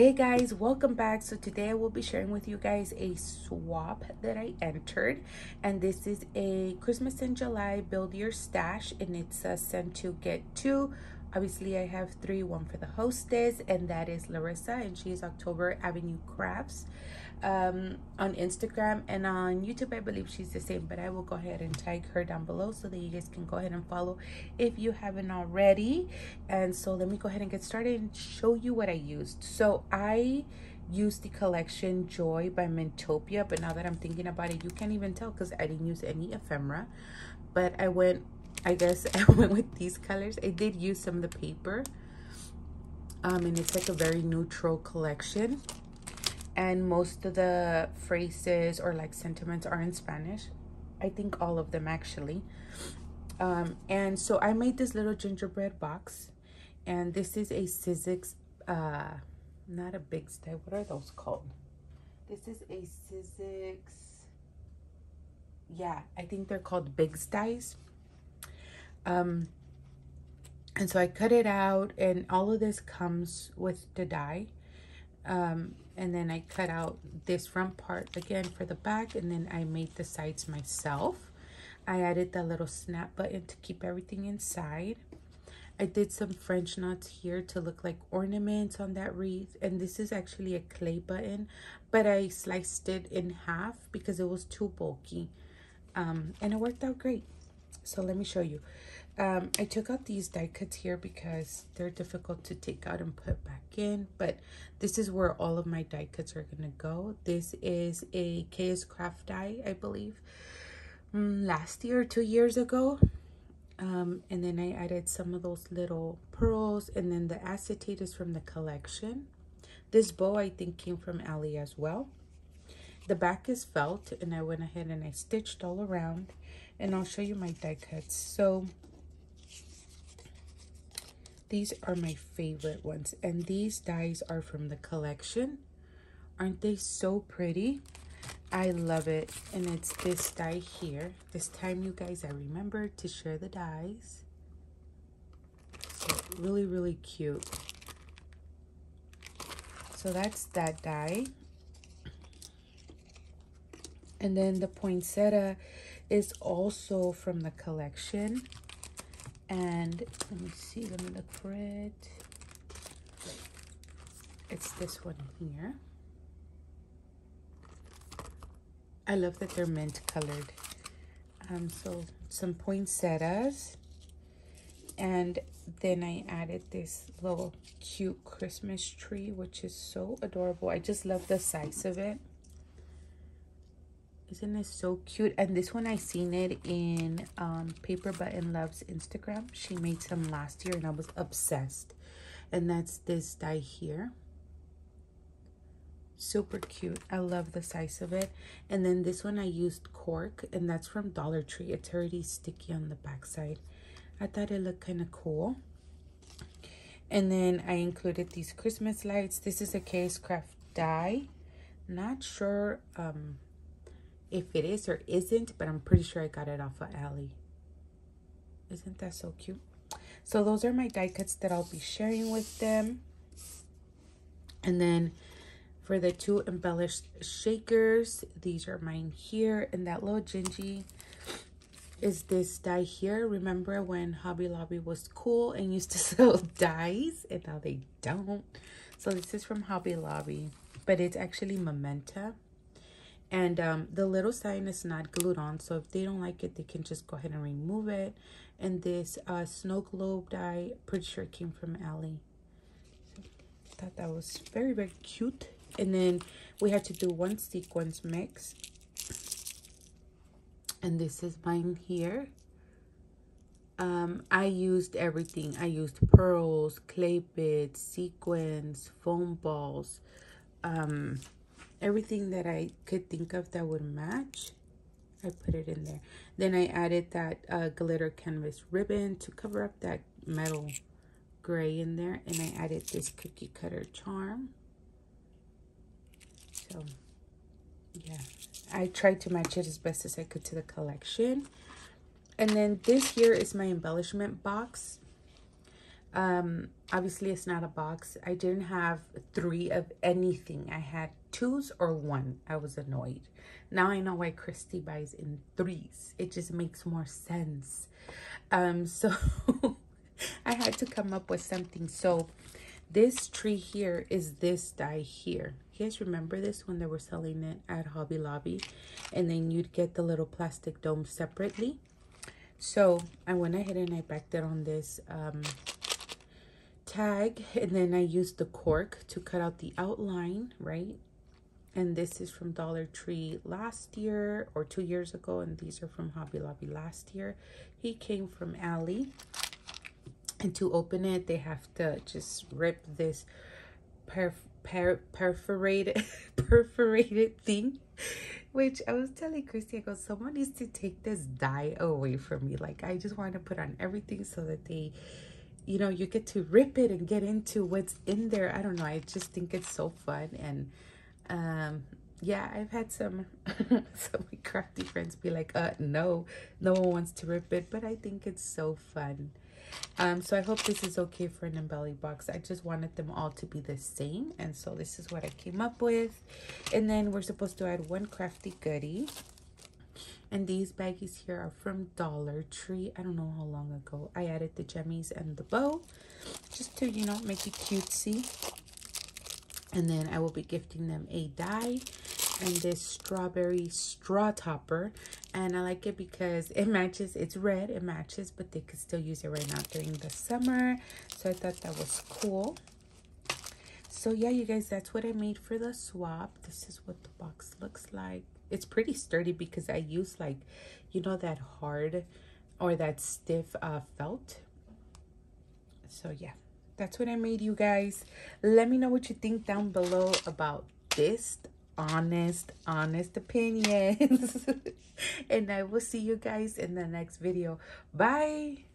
Hey guys, welcome back. So today I will be sharing with you guys a swap that I entered. And this is a Christmas in July Build Your Stash and it's uh, a send to get two. Obviously I have three, one for the hostess and that is Larissa and she is October Avenue Crafts um, on Instagram and on YouTube. I believe she's the same, but I will go ahead and tag her down below so that you guys can go ahead and follow if you haven't already. And so let me go ahead and get started and show you what I used. So I used the collection Joy by Mintopia, but now that I'm thinking about it, you can't even tell because I didn't use any ephemera. But I went, I guess I went with these colors. I did use some of the paper. Um, and it's like a very neutral collection and most of the phrases or like sentiments are in Spanish. I think all of them actually. Um, and so I made this little gingerbread box and this is a Sizzix, uh, not a big stay. What are those called? This is a Sizzix. Yeah, I think they're called big styes. Um, and so I cut it out and all of this comes with the die. Um, and then I cut out this front part again for the back and then I made the sides myself. I added the little snap button to keep everything inside. I did some French knots here to look like ornaments on that wreath. And this is actually a clay button, but I sliced it in half because it was too bulky. Um, and it worked out great. So let me show you. Um, I took out these die cuts here because they're difficult to take out and put back in, but this is where all of my die cuts are going to go. This is a KS Craft die, I believe, mm, last year, two years ago. Um, and then I added some of those little pearls, and then the acetate is from the collection. This bow, I think, came from Ali as well. The back is felt, and I went ahead and I stitched all around, and I'll show you my die cuts. So these are my favorite ones. And these dies are from the collection. Aren't they so pretty? I love it. And it's this die here. This time, you guys, I remembered to share the dies. So really, really cute. So that's that die. And then the poinsettia is also from the collection. And let me see let me look for it. It's this one here. I love that they're mint colored. Um so some poinsettias. And then I added this little cute Christmas tree which is so adorable. I just love the size of it isn't it so cute? And this one I seen it in um, Paper Button Love's Instagram. She made some last year and I was obsessed. And that's this die here. Super cute. I love the size of it. And then this one I used cork and that's from Dollar Tree. It's already sticky on the backside. I thought it looked kind of cool. And then I included these Christmas lights. This is a KS Craft die. Not sure um, if it is or isn't, but I'm pretty sure I got it off of Ali. Isn't that so cute? So those are my die cuts that I'll be sharing with them. And then for the two embellished shakers, these are mine here. And that little gingy is this die here. Remember when Hobby Lobby was cool and used to sell dies? And now they don't. So this is from Hobby Lobby. But it's actually Memento. And um, the little sign is not glued on. So if they don't like it, they can just go ahead and remove it. And this uh, snow globe die, pretty sure came from Ali. So I thought that was very, very cute. And then we had to do one sequence mix. And this is mine here. Um, I used everything. I used pearls, clay bits, sequins, foam balls, um, everything that I could think of that would match, I put it in there. Then I added that uh, glitter canvas ribbon to cover up that metal gray in there. And I added this cookie cutter charm. So, yeah. I tried to match it as best as I could to the collection. And then this here is my embellishment box. Um, obviously it's not a box. I didn't have three of anything. I had twos or one. I was annoyed. Now I know why Christy buys in threes. It just makes more sense. Um, so I had to come up with something. So this tree here is this die here. You guys remember this when they were selling it at Hobby Lobby? And then you'd get the little plastic dome separately. So I went ahead and I backed it on this um, tag. And then I used the cork to cut out the outline, right? And this is from Dollar Tree last year or two years ago. And these are from Hobby Lobby last year. He came from Ali and to open it they have to just rip this perf per perforated perforated thing which i was telling christy i go someone needs to take this die away from me like i just want to put on everything so that they you know you get to rip it and get into what's in there i don't know i just think it's so fun and um yeah i've had some some crafty friends be like uh no no one wants to rip it but i think it's so fun um, so I hope this is okay for an embelly box. I just wanted them all to be the same. And so this is what I came up with. And then we're supposed to add one crafty goodie. And these baggies here are from Dollar Tree. I don't know how long ago. I added the jemmies and the bow. Just to, you know, make it cutesy. And then I will be gifting them a die and this strawberry straw topper and I like it because it matches it's red it matches but they could still use it right now during the summer so I thought that was cool so yeah you guys that's what I made for the swap this is what the box looks like it's pretty sturdy because I use like you know that hard or that stiff uh, felt so yeah that's what I made you guys let me know what you think down below about this honest, honest opinions. and I will see you guys in the next video. Bye.